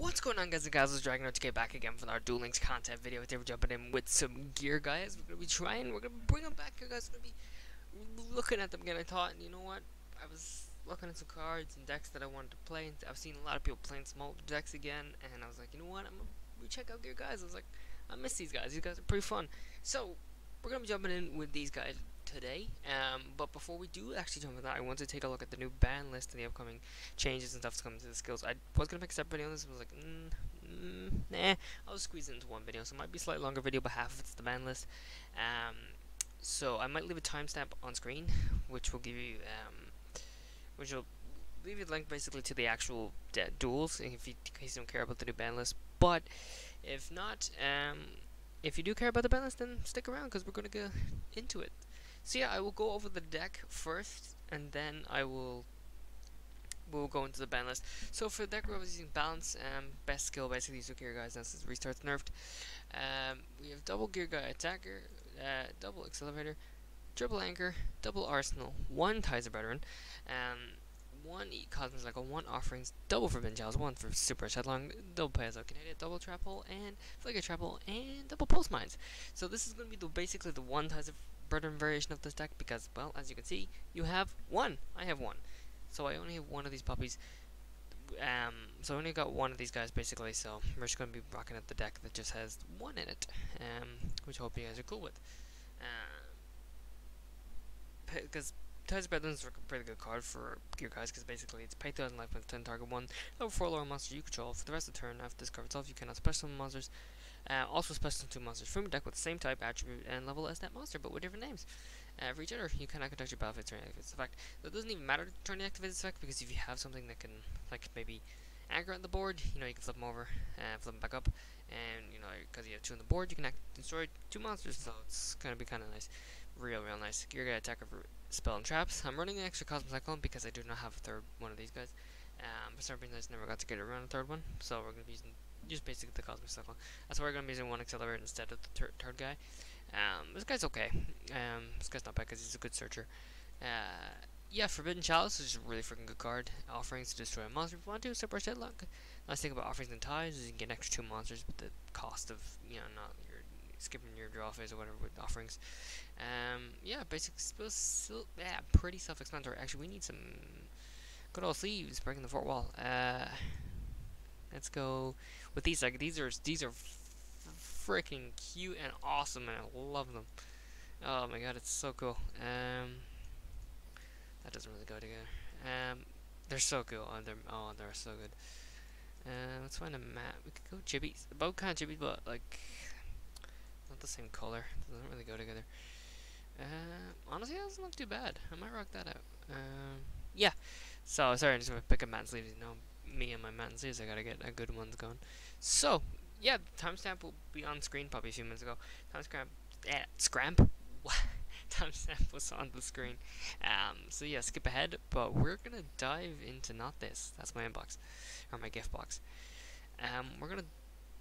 What's going on guys and gals, it's get back again for our Duel Links content video. Today we're jumping in with some Geargias. We're going to be trying, we're going to bring them back here guys. We're going to be looking at them again. I thought, you know what, I was looking at some cards and decks that I wanted to play. And I've seen a lot of people playing small decks again. And I was like, you know what, I'm going to check out Geargias. I was like, I miss these guys. These guys are pretty fun. So, we're going to be jumping in with these guys today. Um, but before we do actually jump into that, I want to take a look at the new ban list and the upcoming changes and stuff to come to the skills. I was gonna make a separate video on this, but I was like, mm, mm, nah, I'll squeeze it into one video. So it might be a slightly longer video, but half of it's the ban list. Um, so I might leave a timestamp on screen, which will give you, um, which will leave you a link basically to the actual duels, if you, in case you don't care about the new ban list. But if not, um, if you do care about the ban list, then stick around because we're gonna go into it. So yeah, I will go over the deck first, and then I will we'll go into the ban list. So for the deck, we're using balance, um, best skill, basically, so Geargias, that's restarts nerfed. Um, we have double gear guy attacker, uh, double accelerator, triple anchor, double arsenal, one Ties of Brethren, um, one eat Cosmic Cyclone, one offerings, double forbidden chalice, one for super headlong, double piezo Canadian, double trap hole, and flicker trap hole, and double pulse mines. So this is going to be the basically the one Ties of Brethren variation of this deck because, well, as you can see, you have one. I have one. So I only have one of these puppies. Um, so I only got one of these guys basically, so we're just going to be rocking at the deck that just has one in it, um, which I hope you guys are cool with. Um because uh, Ties of Brethren is a pretty good card for Geargias, because basically it's pay 1000 life with 10 target 1, level 4 lower monster you control. For the rest of the turn, after this card itself, you cannot special monsters uh, also special two monsters from your deck with the same type, attribute, and level as that monster, but with different names. Uh, for each other, you cannot conduct your battle phase turn activates effect. It doesn't even matter to turn activate effect because if you have something that can, like maybe anchor on the board, you know, you can flip them over and flip them back up, and you know, because you have two on the board, you can destroy two monsters, so it's gonna be kind of nice, real, real nice. Gear guy attack for spell and traps. I'm running an extra Cosmic Cyclone because I do not have a third one of these guys. Um, for some reason, I just never got to get around a third one, so we're gonna be using just basically the Cosmic Cyclone. That's why we're going to be using one Accelerator instead of the third guy. Um, this guy's okay. Um, this guy's not bad because he's a good searcher. Uh, yeah, Forbidden Chalice is a really freaking good card. Offerings to destroy a monster if you want to. Separate Headlock. Nice thing about Offerings and Ties is you can get extra two monsters, but the cost of, you know, not your skipping your draw phase or whatever with offerings. Um, yeah, basic, still, yeah, pretty self-explanatory. Actually, we need some good old sleeves breaking the fort wall. Uh, Let's go with these. Like these are these are freaking cute and awesome, and I love them. Oh my god, it's so cool. Um, that doesn't really go together. Um, they're so cool. Oh, they're oh, they're so good. Uh, let's find a map. We could go Chibi. Both kind of Chibi, but like not the same color. Doesn't really go together. Uh, honestly, that doesn't look too bad. I might rock that out. Um, yeah. So sorry, I'm just gonna pick up Matt sleeves. You me and my mountain series. I gotta get a good ones going. So, yeah, timestamp will be on screen probably a few minutes ago. Timestamp, eh, scramp. timestamp was on the screen. Um, so yeah, skip ahead, but we're gonna dive into not this. That's my inbox or my gift box. Um, we're gonna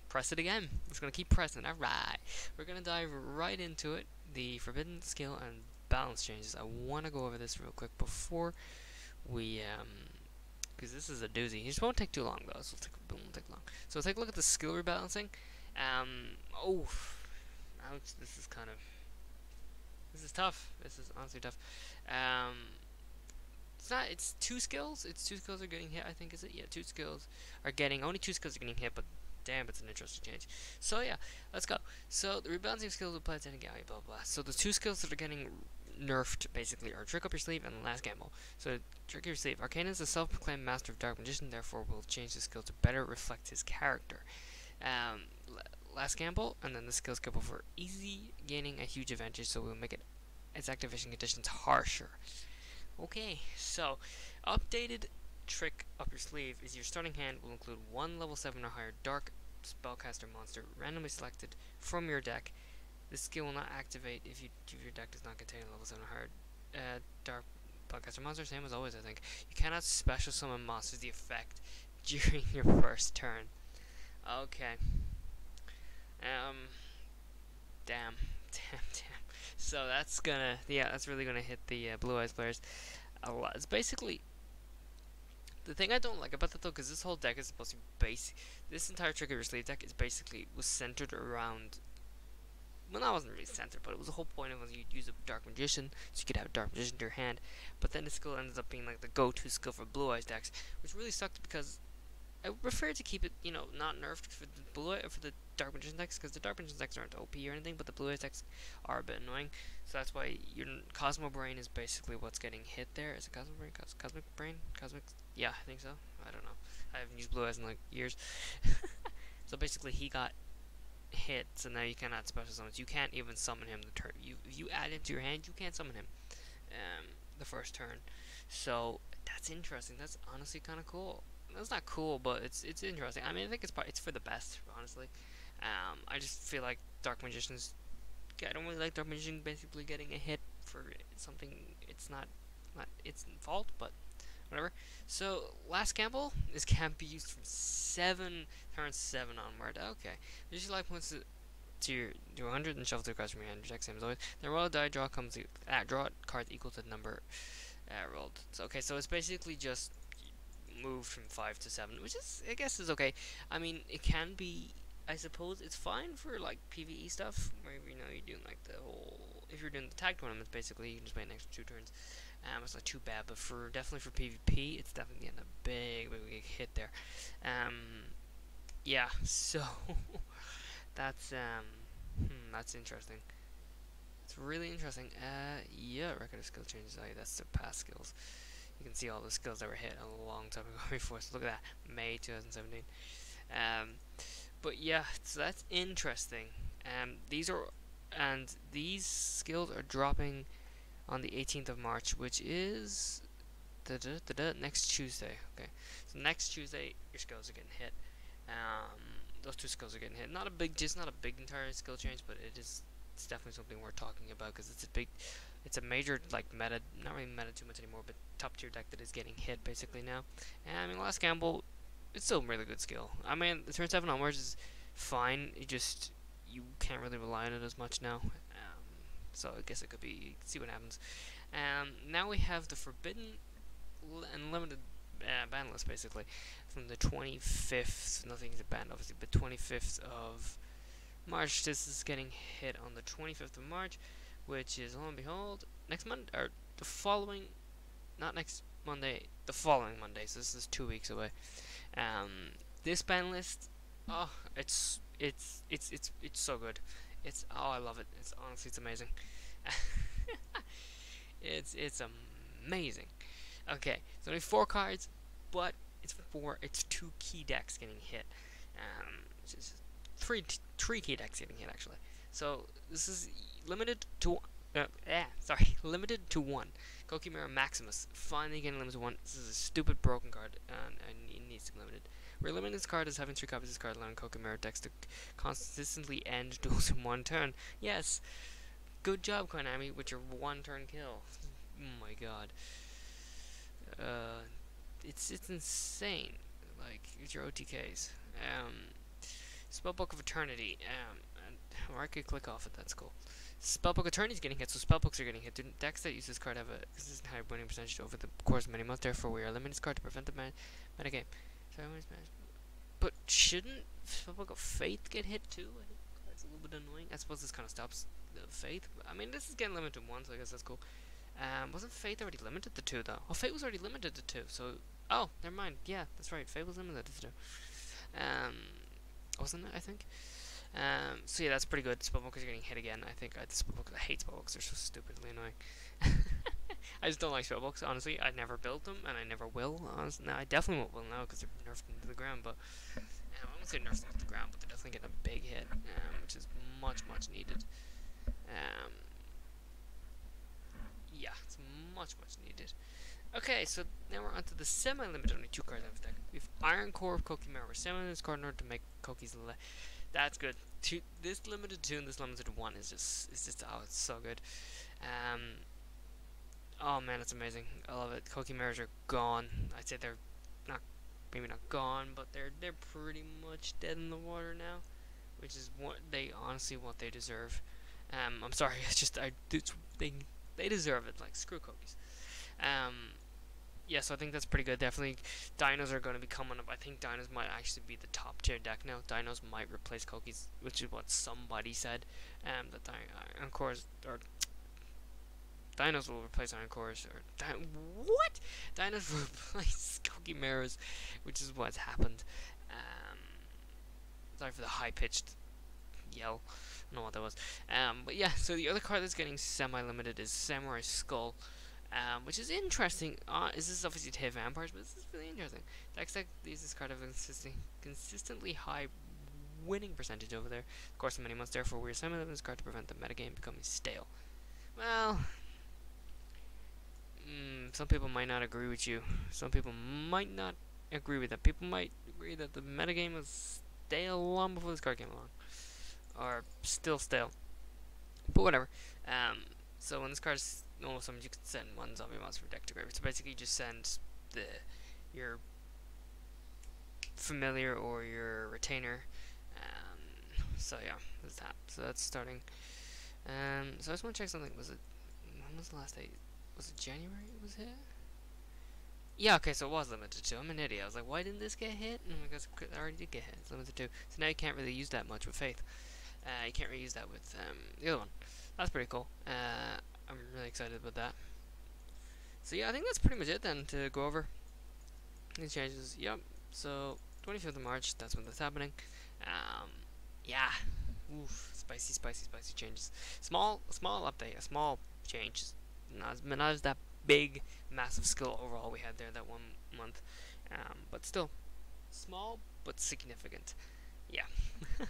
press it again. We're gonna keep pressing. All right, we're gonna dive right into it. The forbidden skill and balance changes. I want to go over this real quick before we um, because this is a doozy. He just won't take too long though. So take, it won't take long. So take a look at the skill rebalancing. Um, oh, ouch! This is kind of this is tough. This is honestly tough. Um, it's not. It's two skills. It's two skills are getting hit. I think is it? Yeah, two skills are getting only two skills are getting hit, but damn, it's an interesting change. So yeah, let's go. So the rebalancing skills apply to any guy, blah blah. So the two skills that are getting nerfed basically are Trick Up Your Sleeve and Last Gamble. So Trick Up Your Sleeve. Arkana is a self-proclaimed master of dark magician, therefore will change the skill to better reflect his character. Um, last Gamble, and then the skill couple for easy gaining a huge advantage, so we'll make it its activation conditions harsher. Okay, so updated trick up your sleeve is your starting hand will include one level 7 or higher dark spellcaster monster randomly selected from your deck this skill will not activate if, you, if your deck does not contain a level 7 hard uh, Dark Spellcaster monster, same as always, I think. You cannot special summon monsters the effect during your first turn. Okay. Um. Damn. Damn, damn. So that's gonna, yeah, that's really gonna hit the uh, Blue Eyes players a lot. It's basically, the thing I don't like about that though, because this whole deck is supposed to be basic. This entire of Your Sleeve deck is basically was centered around. Well, that wasn't really centered, but it was the whole point of was you'd use a Dark Magician, so you could have a Dark Magician to your hand. But then the skill ends up being like the go-to skill for Blue Eyes decks, which really sucked because I prefer to keep it, you know, not nerfed for the blue for the Dark Magician decks because the Dark Magician decks aren't OP or anything, but the Blue Eyes decks are a bit annoying. So that's why your Cosmo Brain is basically what's getting hit there. Is it Cosmo Brain? Cos Cosmic Brain? Cosmic? Yeah, I think so. I don't know. I haven't used Blue Eyes in like years. so basically, he got hit, and now you cannot special summons. You can't even summon him the turn. You if you add into your hand, you can't summon him um, the first turn. So that's interesting. That's honestly kind of cool that's not cool, but it's it's interesting. I mean, I think it's it's for the best, honestly. Um, I just feel like Dark Magicians. I don't really like Dark Magician basically getting a hit for something it's not not its fault, but whatever. So last gamble is can be used from seven turn seven onward. Okay, your life points to, to your to 100 and shuffle two cards from your hand. Check same as always. Then roll a die. Draw comes uh, draw cards equal to the number uh, rolled. So okay, so it's basically just moved from 5 to 7, which is, I guess, is okay. I mean, it can be, I suppose, it's fine for, like, PvE stuff, where, you know, you're doing, like, the whole, if you're doing the tag tournaments, basically, you can just play an extra two turns. Um, it's not too bad, but for, definitely for PvP, it's definitely getting a big, big, hit there. Um, yeah, so, that's, um, hmm, that's interesting. It's really interesting. Uh, yeah, record of skill changes. Oh, that's the past skills you can see all the skills that were hit a long time ago before. So look at that, May 2017. Um, but yeah, so that's interesting. Um, these are, and these skills are dropping on the 18th of March, which is da -da -da next Tuesday. Okay, so next Tuesday your skills are getting hit. Um, those two skills are getting hit. Not a big, just not a big entire skill change, but it is. It's definitely something worth talking about because it's a big it's a major like meta, not really meta too much anymore, but top tier deck that is getting hit basically now. And I mean, Last Gamble, it's still a really good skill. I mean, turn seven onwards is fine. You just you can't really rely on it as much now. So I guess it could be see what happens. Um, now we have the forbidden and limited uh, ban list basically from the 25th. Nothing is banned obviously, but 25th of March. This is getting hit on the 25th of March which is, lo and behold, next Monday, or the following, not next Monday, the following Monday, so this is two weeks away. Um, this ban list, oh, it's, it's, it's, it's, it's so good. It's, oh, I love it. It's, honestly, it's amazing. it's, it's amazing. Okay, it's only four cards, but it's four, it's two key decks getting hit. Um, three, three key decks getting hit, actually. So, this is limited to uh, eh, sorry, limited to one. Koa'ki Meiru Maximus finally getting limited to one. This is a stupid broken card, and, and it needs to be limited. We're limiting this card as having three copies of this card, allowing Koa'ki Meiru decks to consistently end duels in one turn. Yes, good job, Konami, with your one turn kill. Oh my god. Uh, it's it's insane. Like, it's your OTKs. Um, Spellbook of Eternity. Um, or I could click off it, that's cool. Spellbook Attorney's getting hit, so spellbooks are getting hit. Decks that use this card have a consistent high winning percentage over the course of many months, therefore we are limiting this card to prevent the man metagame. But shouldn't of Faith get hit too? That's a little bit annoying. I suppose this kind of stops the Faith. I mean, this is getting limited to one, so I guess that's cool. Um, wasn't Faith already limited to two, though? Oh, Faith was already limited to two, so... Oh, never mind. Yeah, that's right. Faith was limited to two. Um, wasn't it, I think? Um, so yeah, that's pretty good. Spellbooks are getting hit again. I think I, spellbooks, I hate spellbooks. They're so stupidly annoying. I just don't like spellbooks. Honestly, I never built them, and I never will. Honestly, no, I definitely won't will now because they're nerfed into the ground. But um, I won't say nerfed into the ground, but they're definitely getting a big hit, um, which is much much needed. Um, yeah, it's much much needed. Okay, so now we're on to the semi-limited only two cards out deck. We have Iron Core of. We're summoning this card in order to make Koki's that's good. Two, this limited two and this limited one is just it's just oh it's so good. Um, oh man, it's amazing. I love it. Koa'ki Meirus are gone. I'd say they're not maybe not gone, but they're they're pretty much dead in the water now, which is what they honestly what they deserve. Um, I'm sorry, it's just I it's, they they deserve it. Like screw Kokis. Um, yeah, so I think that's pretty good. Definitely, dinos are going to be coming up. I think dinos might actually be the top tier deck now. Dinos might replace Koki's, which is what somebody said. Um, that di- uh, Encore or dinos will replace Iron Cores or di- what? Dinos will replace Koa'ki Meirus, which is what's happened. Um, sorry for the high pitched yell. I don't know what that was. Um, but yeah, so the other card that's getting semi limited is Samurai Skull um, which is interesting. Uh, this is obviously to hit vampires, but this is really interesting. That use this card have consistent, consistently high winning percentage over there. Of course, many months therefore we are summoning this card to prevent the metagame becoming stale. Well, mm, some people might not agree with you. Some people might not agree with that. People might agree that the metagame was stale long before this card came along, or still stale. But whatever. Um, so when this card is normal summons, you can send one zombie monster from deck to graveyard. So basically, you just send the your familiar or your retainer. Um, so yeah, that's that. So that's starting. Um, so I just want to check something. Was it when was the last date? Was it January? It was hit. Yeah, okay, so it was limited to. I'm an idiot. I was like, why didn't this get hit? And because it already did get hit. It's limited to. So now you can't really use that much with Faith. Uh, you can't really use that with um, the other one. That's pretty cool. Uh, I'm really excited about that. So yeah, I think that's pretty much it then to go over these changes. Yep. So 25th of March, that's when that's happening. Um, yeah. Oof, spicy, spicy, spicy changes. Small, small update, a small change. Not as that big, massive skill overall we had there that one month, um, but still small but significant. Yeah.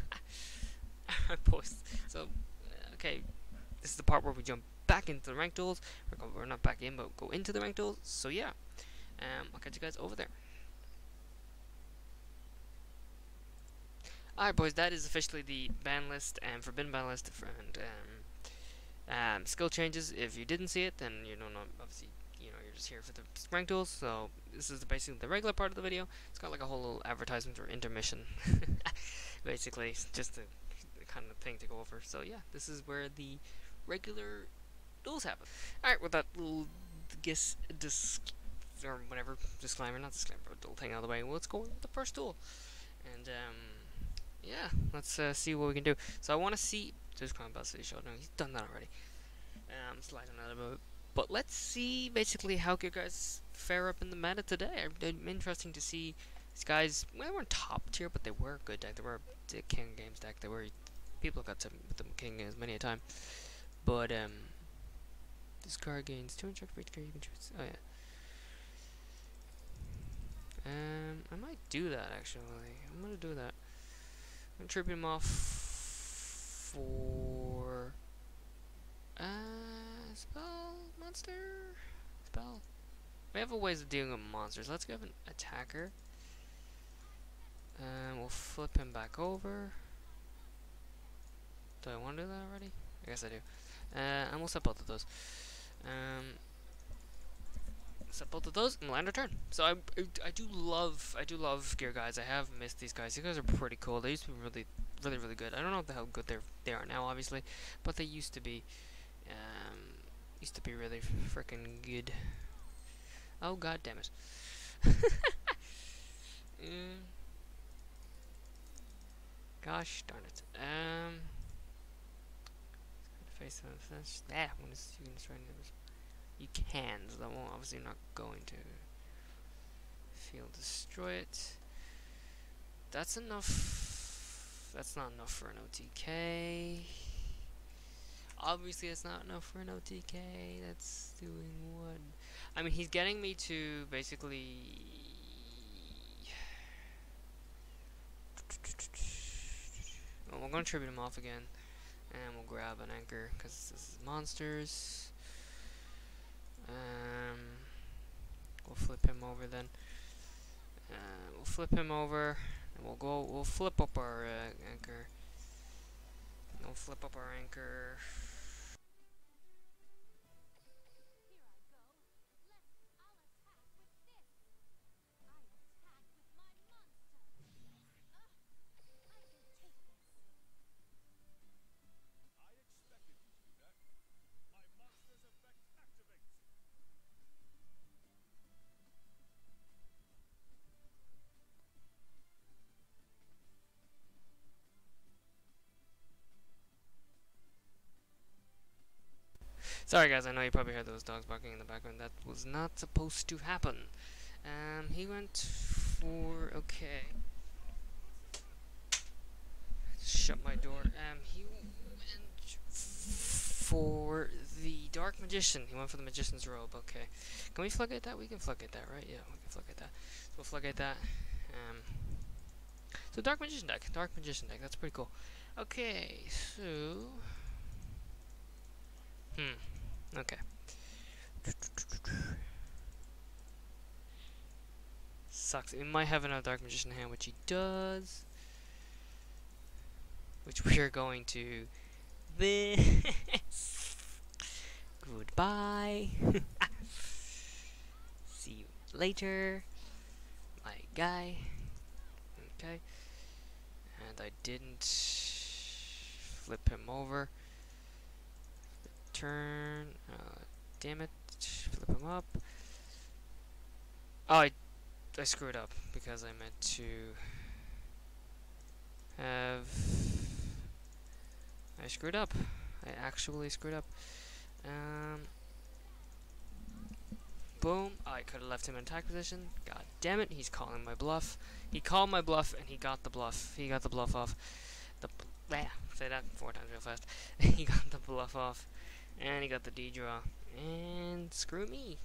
Post. So, okay, this is the part where we jump back into the rank duels. We're, not back in, but go into the rank duels. So yeah, um, I'll catch you guys over there. Alright boys, that is officially the ban list and forbidden ban list and um, um, skill changes. If you didn't see it, then you don't know, obviously, you know, you're just here for the rank duels. So this is basically the regular part of the video. It's got like a whole little advertisement or intermission, basically, just the kind of thing to go over. So yeah, this is where the regular duels happen. Alright, with that little guess disc or whatever disclaimer, not disclaimer, but duel thing out of the way, well, let's go with the first duel. And um yeah, let's uh, see what we can do. So I want to see just Crown Bell City Showdown. He's done that already. Um, sliding out of it. But let's see basically how you guys fare up in the meta today. I'm interesting to see these guys. Well, they weren't top tier, but they were a good deck. They were a King Games deck. They were people got to them King Games many a time. But um, this card gains 200 for each card you can choose. Oh yeah. Um, I might do that actually. I'm gonna do that. I'm tribute him off for uh spell monster spell. We have a ways of dealing with monsters. Let's have an attacker. And we'll flip him back over. Do I want to do that already? I guess I do. Uh, and we'll set both of those. Um, set both of those and land our turn. So I, I, I, do love I do love Geargias. I have missed these guys. These guys are pretty cool. They used to be really really really good. I don't know how good they they are now, obviously, but they used to be. Um, used to be really freaking good. Oh god damn it. mm. Gosh darn it. Um face of that's that one is you can numbers. You can, so that won't obviously not going to field destroy it. That's enough that's not enough for an OTK. Obviously that's not enough for an OTK. That's doing what I mean he's getting me to basically well, we're gonna tribute him off again. And we'll grab an anchor because this is monsters. Um, we'll flip him over then. Uh, we'll flip him over, and we'll go. We'll flip up our uh, anchor. We'll flip up our anchor. Sorry guys, I know you probably heard those dogs barking in the background. That was not supposed to happen. Um, he went for okay. Shut my door. Um, he went for the Dark Magician. He went for the Magician's robe. Okay. Can we floodgate that? We can floodgate that, right? Yeah, we can floodgate that. So we'll floodgate that. Um, so Dark Magician deck. Dark Magician deck. That's pretty cool. Okay, so... Okay. Sucks. He might have another Dark Magician hand, which he does. Which we are going to this. Goodbye. See you later, my guy. Okay. And I didn't flip him over. Turn. Uh, damn it. Flip him up. Oh, I, I screwed up because I meant to have. I screwed up. I actually screwed up. Um. Boom. Oh, I could have left him in attack position. God damn it, he's calling my bluff. He called my bluff and he got the bluff. He got the bluff off. The yeah, say that four times real fast. he got the bluff off. And he got the D draw. And screw me.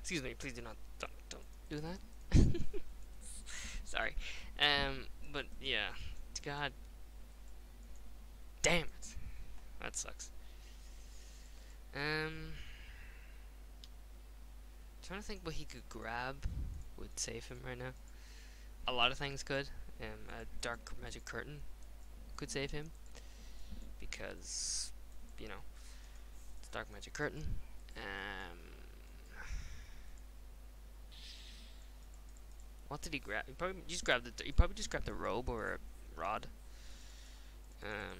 Excuse me, please do not don't don't do that. Sorry. Um but yeah. God damn it. That sucks. Um trying to think what he could grab would save him right now. A lot of things could. Um, a dark magic curtain could save him because you know it's dark magic curtain. Um, what did he grab? He probably just grabbed the. He probably just grabbed a robe or a rod. Um.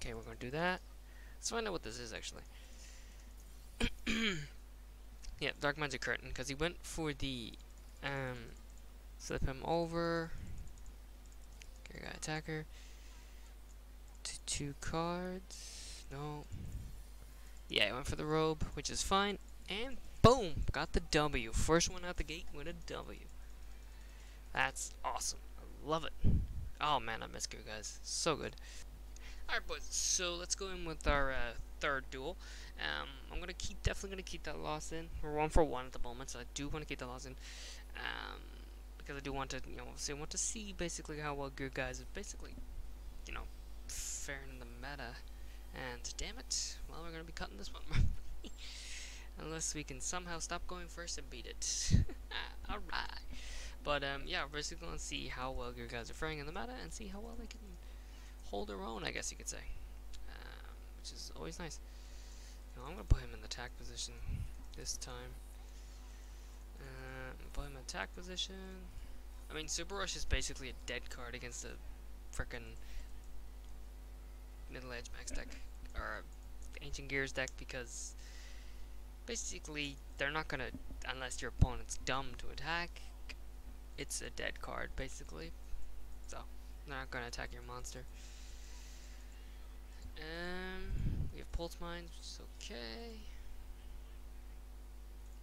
Okay, we're gonna do that. Let's find out what this is actually. yeah, Dark Magic Curtain, because he went for the, um, flip him over. Okay, got attacker. T two cards. No. Yeah, I went for the robe, which is fine. And boom, got the W. First one out the gate with a W. That's awesome. I love it. Oh man, I miss you guys. So good. Alright boys, so let's go in with our uh, third duel. Um, I'm gonna keep definitely gonna keep that loss in. We're one for one at the moment, so I do want to keep that loss in. Um, because I do want to, you know, see, I want to see basically how well good guys is basically, you know, faring in the meta. And damn it, well, we're gonna be cutting this one. Unless we can somehow stop going first and beat it. Alright. But um, yeah, we're basically gonna see how well your guys are faring in the meta and see how well they can hold their own, I guess you could say. Um, which is always nice. I'm gonna put him in the attack position this time. Uh, put him in attack position. I mean, Super Rush is basically a dead card against a frickin' Middle Edge Max deck or Ancient Gears deck because basically they're not gonna unless your opponent's dumb to attack. It's a dead card basically, so they're not gonna attack your monster. Um. We have pulse mines, which is okay.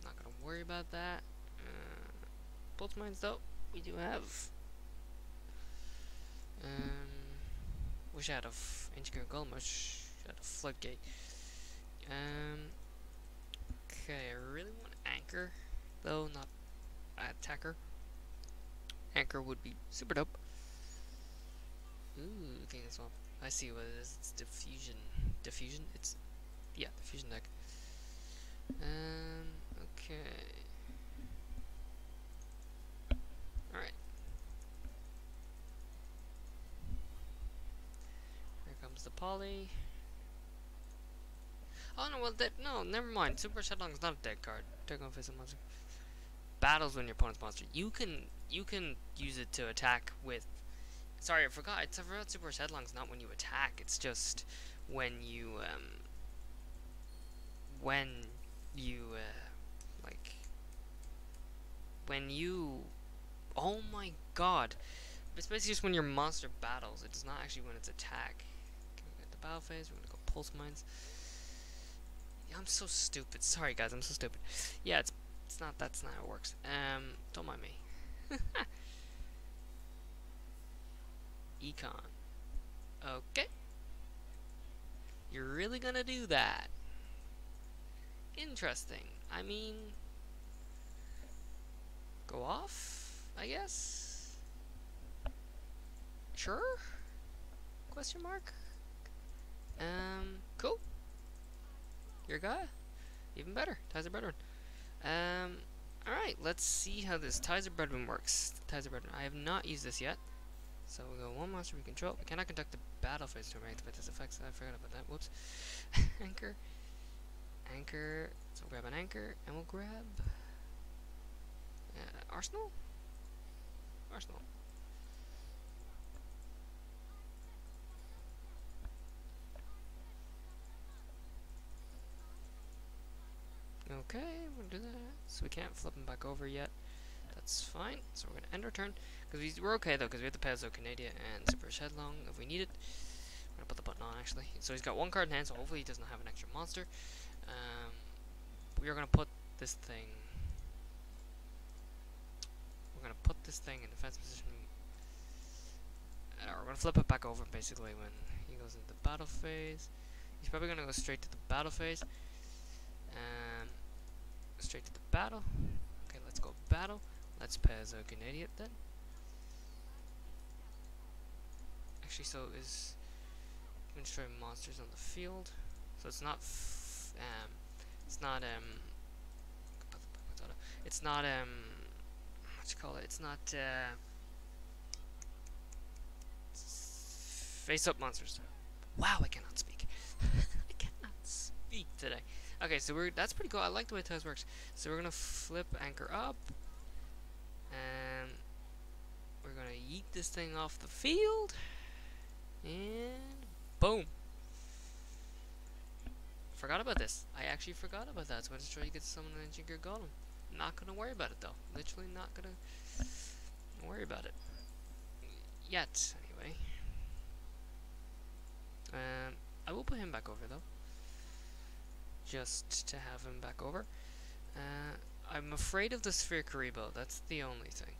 Not gonna worry about that. Uh, pulse mines, though, we do have. Um, wish I had a f Ancient Golem, wish I had a floodgate. Um, okay, I really want anchor, though, not attacker. Anchor would be super dope. Ooh, King of Swamp. I see what it is. It's diffusion. Diffusion? It's yeah, diffusion deck. Um okay. Alright. Here comes the poly. Oh no, well that no, never mind. Super Shadowlong is not a dead card. Take on face a monster. Battles when your opponent's monster. You can you can use it to attack with Sorry, I forgot. It's about Super Headlong's not when you attack. It's just when you, um, when you, uh, like, when you, oh my god, it's basically just when your monster battles. It does not actually when it's attack. Okay, we got the battle phase. We're gonna go pulse mines. Yeah, I'm so stupid. Sorry guys, I'm so stupid. Yeah, it's it's not that's not how it works. Um, don't mind me. Econ. Okay. You're really gonna do that? Interesting. I mean, go off, I guess. Sure? Question mark? Um, cool. Your guy? Even better. Ties Brethren. Um, alright, let's see how this Ties Brethren works. Ties Brethren. I have not used this yet. So we go one monster we control. We cannot conduct the battle phase to activate this effects. I forgot about that. Whoops. anchor. Anchor. So we'll grab an anchor and we'll grab uh, Arsenal? Arsenal. Okay, we'll do that. So we can't flip him back over yet. That's fine. So we're gonna end our turn because we're okay though because we have the Paizo Canadia and Super Headlong if we need it. I'm gonna put the button on actually. So he's got one card in hand, so hopefully he doesn't have an extra monster. Um, we are gonna put this thing. We're gonna put this thing in defense position. Uh, we're gonna flip it back over basically when he goes into the battle phase. He's probably gonna go straight to the battle phase. Um, straight to the battle. Okay, let's go battle. Let's pass a Canadian then. Actually, so is destroy monsters on the field. So it's not um, it's not um, it's not um, what you call it? It's not uh, face up monsters. Wow, I cannot speak. I cannot speak today. Okay, so we're that's pretty cool. I like the way Tez works. So we're gonna flip anchor up, and we're gonna yeet this thing off the field, and boom. Forgot about this. I actually forgot about that. So I'm just trying to get summon an gear golem. Not gonna worry about it though. Literally not gonna worry about it yet. Anyway, um, I will put him back over though just to have him back over. Uh, I'm afraid of the Sphere Kuriboh, that's the only thing.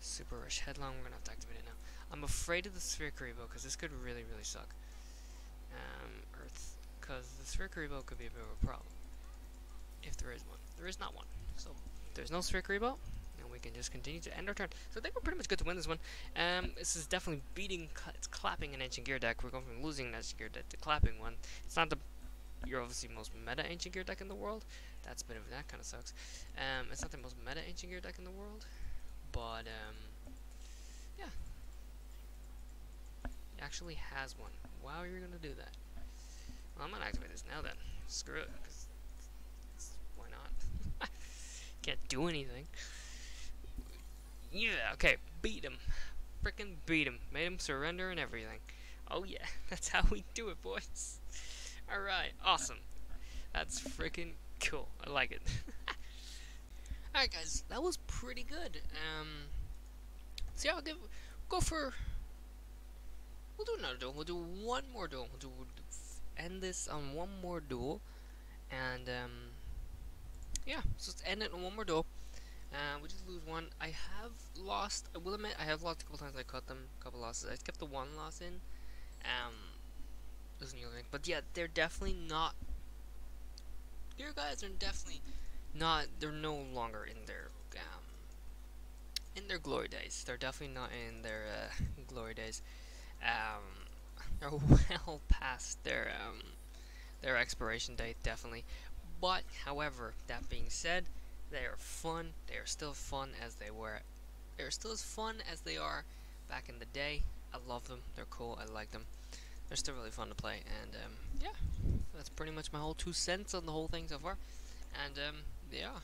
Super Rush Headlong, we're gonna have to activate it now. I'm afraid of the Sphere Kuriboh, because this could really, really suck. Um, Earth, because the Sphere Kuriboh could be a bit of a problem. If there is one. There is not one. So, there's no Sphere Kuriboh, and we can just continue to end our turn. So I think we're pretty much good to win this one. Um, this is definitely beating, it's clapping an Ancient Gear deck. We're going from losing an Ancient Gear deck to clapping one. It's not the you're obviously most meta ancient gear deck in the world. That's a bit of that kind of sucks. Um, it's not the most meta ancient gear deck in the world, but um, yeah, it actually has one. Wow, you're gonna do that. Well, I'm gonna activate this now then. Screw it, cause why not? Can't do anything. Yeah, okay, beat him. Frickin' beat him. Made him surrender and everything. Oh yeah, that's how we do it, boys. Alright, awesome. That's freaking cool. I like it. Alright guys, that was pretty good. Um so yeah, I'll give go for we'll do another duel. We'll do one more duel. We'll do we'll end this on one more duel. And um yeah, so let's end it on one more duel. Uh, we just lose one. I have lost, I will admit, I have lost a couple times. I cut them, a couple losses. I kept the one loss in. Um, yield. But yeah, they're definitely not. Your guys are definitely not. They're no longer in their um, in their glory days. They're definitely not in their uh, glory days. Um, they're well past their um, their expiration date, definitely. But however, that being said, they are fun. They are still fun as they were. They're still as fun as they are back in the day. I love them. They're cool. I like them they're still really fun to play. And um, yeah, that's pretty much my whole two cents on the whole thing so far. And um, yeah,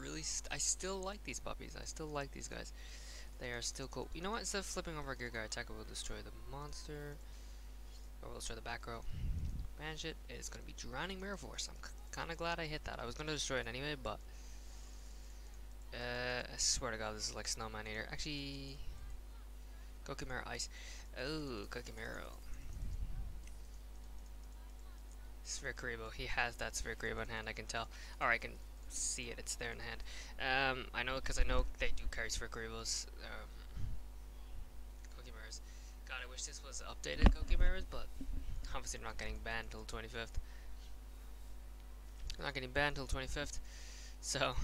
really, st I still like these puppies. I still like these guys. They are still cool. You know what? Instead of flipping over Gear Guy Attacker, we'll destroy the monster. Or we'll destroy the back row. Banish it. It's going to be Drowning Mirror Force. I'm kind of glad I hit that. I was going to destroy it anyway, but... Uh, I swear to god, this is like Snowman Eater. Actually... Koa'ki Meiru Ice. Oh, Koa'ki Meiru. Sphere Kuriboh. He has that Sphere Kuriboh in hand, I can tell. Or I can see it, it's there in hand. Um, I know because I know they do carry Sphere Kuriboh's. Um, Koa'ki Meirus. God, I wish this was updated Koa'ki Meirus, but obviously not getting banned until 25th. They're not getting banned until 25th, so I'm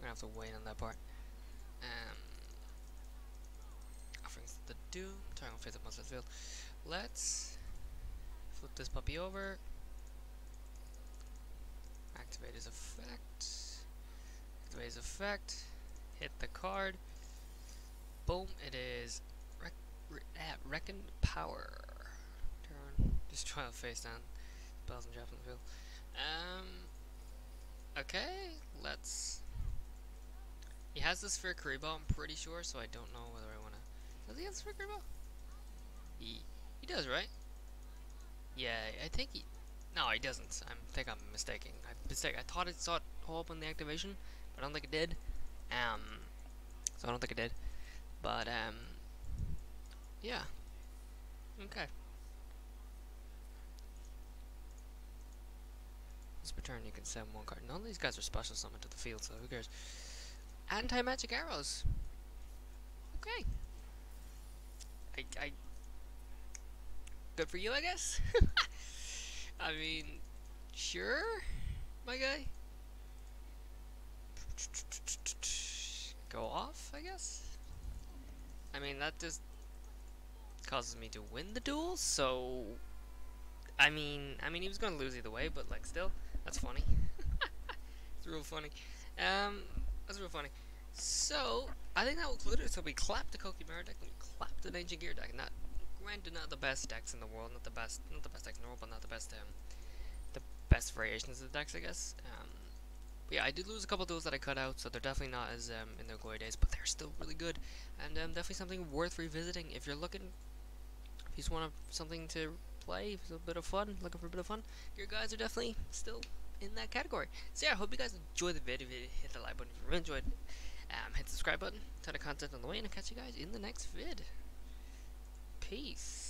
gonna have to wait on that part. Um, offerings the Doom, on Faith of Muslim Field. Let's flip this puppy over. Activate his effect. Activate his effect. Hit the card. Boom, it is rec re Reckoned Power. Turn. Try to face down. Spells and traps on the field. Um. Okay, let's. He has this for Kuriboh, I'm pretty sure, so I don't know whether I want to. Does he have this for Kuriboh? He, he does, right? Yeah, I think he. No, he doesn't. I think I'm mistaking. I mistake. I thought it saw it pull up on the activation, but I don't think it did. Um, so I don't think it did. But um, yeah. Okay. This return you can send one card. None of these guys are special summoned to the field, so who cares? Anti-magic arrows. Okay. I, I. Good for you, I guess. I mean, sure, my guy. Go off, I guess. I mean, that just causes me to win the duel, so. I mean, I mean, he was gonna lose either way, but like, still, that's funny. it's real funny. Um, that's real funny. So, I think that will conclude it. So we clapped the Koa'ki Meiru deck, and we clapped the Ancient Gear deck. Not, granted, not the best decks in the world, not the best, not the best decks in the world, but not the best, um, the best variations of the decks, I guess. Um, yeah, I did lose a couple duels that I cut out, so they're definitely not as um, in their glory days, but they're still really good, and um, definitely something worth revisiting if you're looking, if you just want something to play, a bit of fun, looking for a bit of fun. Your guys are definitely still in that category. So yeah, I hope you guys enjoyed the video. If you hit the like button if you really enjoyed. Um, hit the subscribe button. Ton of content on the way, and I'll catch you guys in the next vid. Peace.